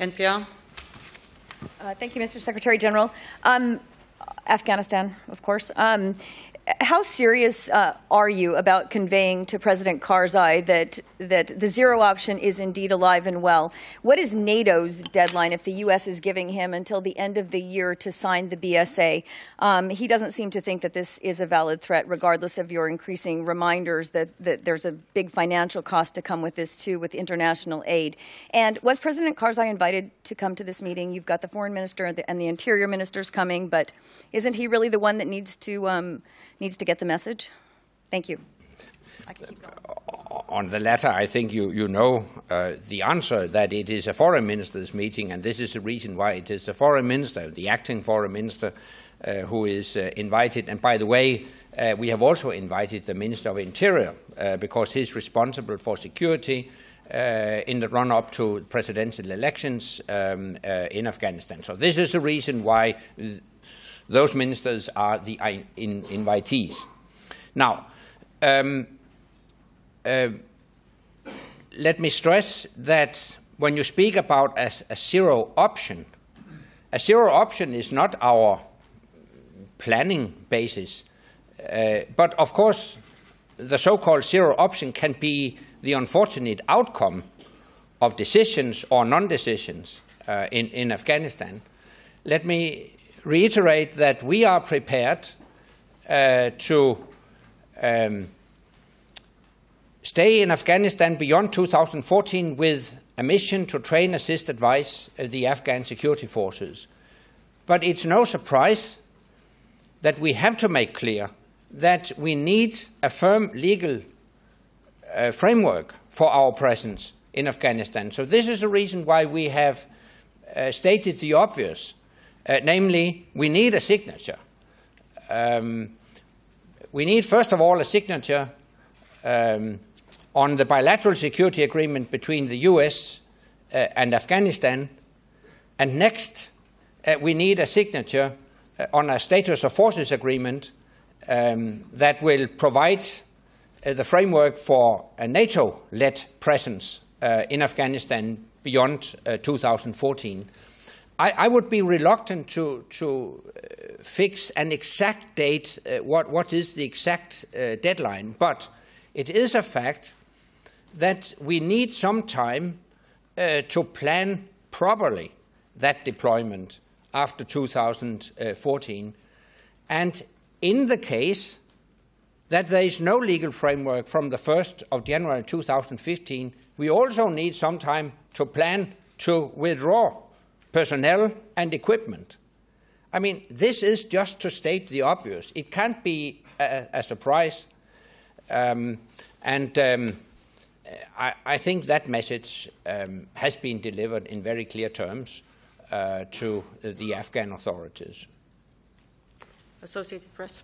NPR. Uh, thank you, Mr. Secretary General. Um, Afghanistan, of course. Um, how serious uh, are you about conveying to President Karzai that that the zero option is indeed alive and well? What is NATO's deadline if the U.S. is giving him until the end of the year to sign the BSA? Um, he doesn't seem to think that this is a valid threat, regardless of your increasing reminders that, that there's a big financial cost to come with this too, with international aid. And was President Karzai invited to come to this meeting? You've got the foreign minister and the, and the interior ministers coming, but isn't he really the one that needs to um, needs to get the message? Thank you. On the latter, I think you, you know uh, the answer that it is a foreign minister's meeting, and this is the reason why it is the foreign minister, the acting foreign minister, uh, who is uh, invited. And by the way, uh, we have also invited the Minister of Interior uh, because he's responsible for security uh, in the run up to presidential elections um, in Afghanistan. So, this is the reason why those ministers are the in, invitees. Now, um, uh, let me stress that when you speak about a, a, zero option, a zero option is not our planning basis. Uh, but of course, the so called zero option can be the unfortunate outcome of decisions or non decisions uh, in, in Afghanistan. Let me reiterate that we are prepared uh, to um, stay in Afghanistan beyond 2014 with a mission to train, assist, advise uh, the Afghan security forces. But it's no surprise that we have to make clear that we need a firm legal uh, framework for our presence in Afghanistan. So, this is the reason why we have uh, stated the obvious uh, namely, we need a signature. Um, we need, first of all, a signature um, on the bilateral security agreement between the US uh, and Afghanistan. And next, uh, we need a signature uh, on a status of forces agreement um, that will provide uh, the framework for a NATO led presence uh, in Afghanistan beyond 2014. I, I would be reluctant to, to uh, fix an exact date, uh, what, what is the exact uh, deadline, but it is a fact that we need some time uh, to plan properly that deployment after 2014. And in the case that there is no legal framework from the 1st of January 2015, we also need some time to plan to withdraw personnel and equipment. I mean, this is just to state the obvious. It can't be a, a surprise. Um, and um, I, I, think that message um, has been delivered in very clear terms uh, to the Afghan authorities. Associated Press.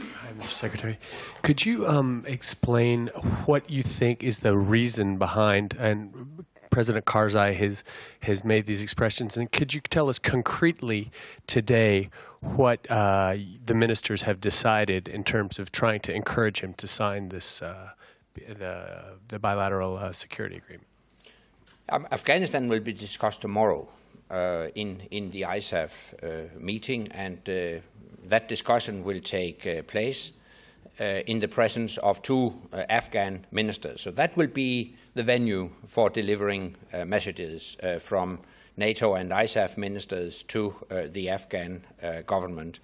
Hi, Mr. Secretary. Could you um, explain what you think is the reason behind, and President Karzai has has made these expressions. And could you tell us concretely today what uh, the ministers have decided in terms of trying to encourage him to sign this uh, the, the bilateral uh, security agreement? Um, Afghanistan will be discussed tomorrow uh, in in the ISAF uh, meeting, and that discussion will take place. Uh, in the presence of two uh, Afghan ministers. So that will be the venue for delivering uh, messages from NATO and ISAF ministers to the Afghan government.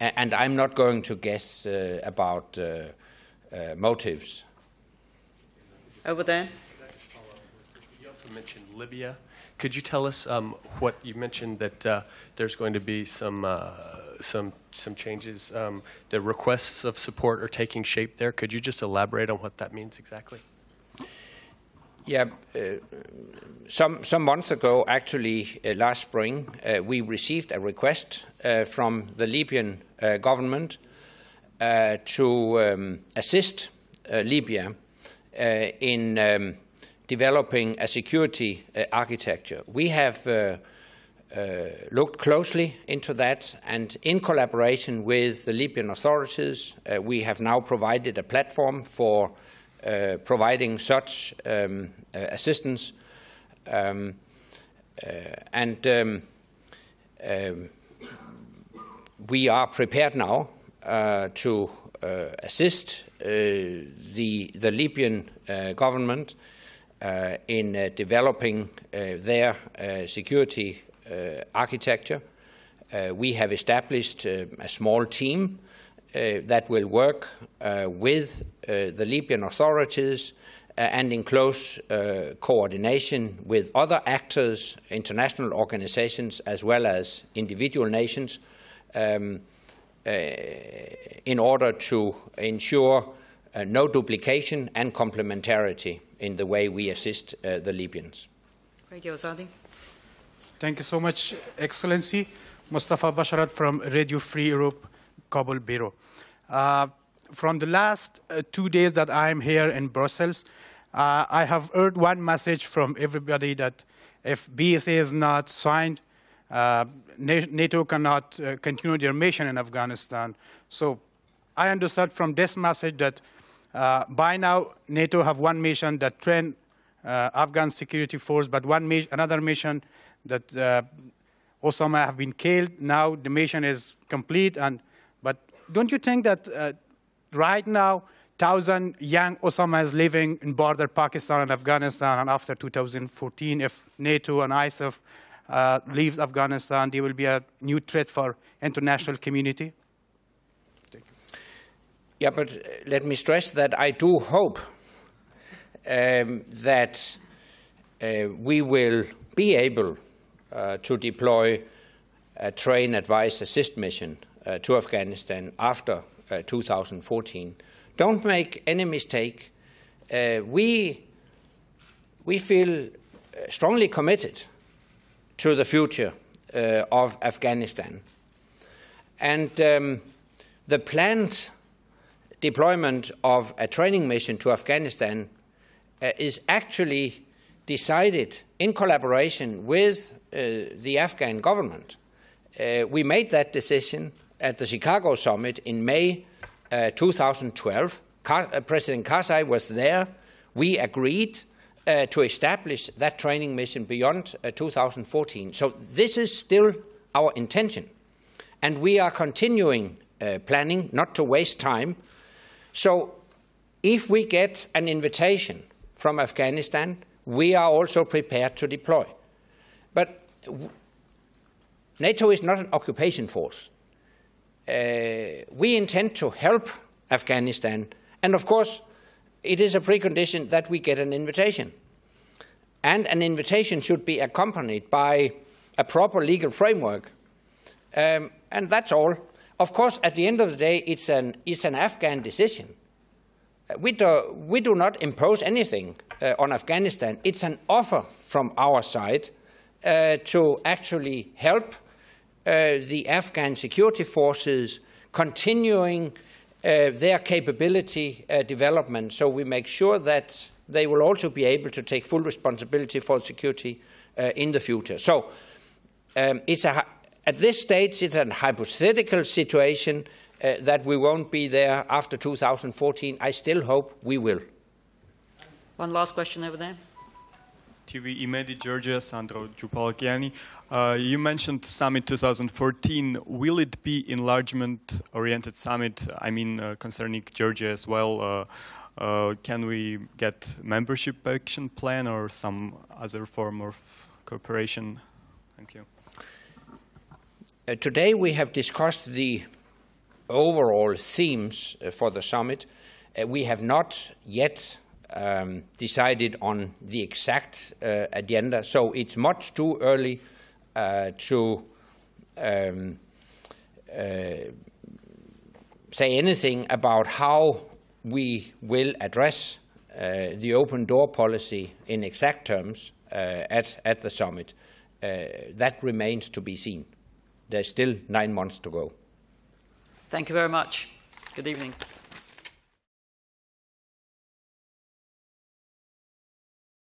And I'm not going to guess about motives. Over there. Mentioned Libya. Could you tell us um, what you mentioned that uh, there's going to be some uh, some some changes. Um, the requests of support are taking shape there. Could you just elaborate on what that means exactly? Yeah, uh, some some months ago, actually uh, last spring, uh, we received a request uh, from the Libyan government to um, assist Libya in um, developing a security architecture. We have uh, looked closely into that, and in collaboration with the Libyan authorities, uh, we have now provided a platform for uh, providing such um, uh, assistance. Um, uh, and um, um, we are prepared now uh, to uh, assist uh, the, the Libyan uh, government uh, Uh, in uh, developing uh, their security architecture. we have established a small team that will work with the Libyan authorities and in close uh, coordination with other actors, international organizations, as well as individual nations, um, uh, in order to ensure uh, no duplication and complementarity in the way we assist uh, the Libyans. Radio Azadi. Thank you so much, Excellency. Mustafa Basharat from Radio Free Europe, Kabul Bureau. Uh, from the last uh, two days that I'm here in Brussels, uh, I have heard one message from everybody that if BSA is not signed, uh, NATO cannot uh, continue their mission in Afghanistan. So I understood from this message that uh, by now NATO have one mission that train uh, Afghan security force, but one another mission that uh, Osama have been killed. Now the mission is complete. And but don't you think that right now thousand young Osamas living in border Pakistan and Afghanistan, and after 2014, if NATO and ISAF uh, leave Afghanistan, there will be a new threat for international community? Yeah, but uh, let me stress that I do hope um, that uh, we will be able uh, to deploy a train, advise, assist mission uh, to Afghanistan after uh, 2014. Don't make any mistake. Uh, we, we feel strongly committed to the future of Afghanistan. And um, the planned deployment of a training mission to Afghanistan uh, is actually decided in collaboration with uh, the Afghan government. Uh, we made that decision at the Chicago summit in May uh, 2012. Car uh, President Karzai was there. We agreed uh, to establish that training mission beyond uh, 2014. So this is still our intention. And we are continuing planning not to waste time. So if we get an invitation from Afghanistan, we are also prepared to deploy. But NATO is not an occupation force. Uh, we intend to help Afghanistan. And of course, it is a precondition that we get an invitation. And an invitation should be accompanied by a proper legal framework. Um, and that's all. Of course, at the end of the day, it's an, it's an Afghan decision. Uh, we, do, we do not impose anything uh, on Afghanistan. It's an offer from our side uh, to actually help uh, the Afghan security forces continuing uh, their capability uh, development so we make sure that they will also be able to take full responsibility for security in the future. So um, it's a, at this stage, it's a hypothetical situation uh, that we won't be there after 2014. I still hope we will. One last question over there. TV Imedi, Georgia, Sandro Jupalakiani. Uh, you mentioned Summit 2014. Will it be enlargement-oriented summit? I mean, uh, concerning Georgia as well. Uh, uh, can we get membership action plan or some other form of cooperation? Thank you. Uh, today we have discussed the overall themes uh, for the summit. we have not yet um, decided on the exact uh, agenda. So it's much too early uh, to um, uh, say anything about how we will address uh, the open door policy in exact terms uh, at, at the summit. Uh, that remains to be seen. There's still nine months to go. Thank you very much. Good evening.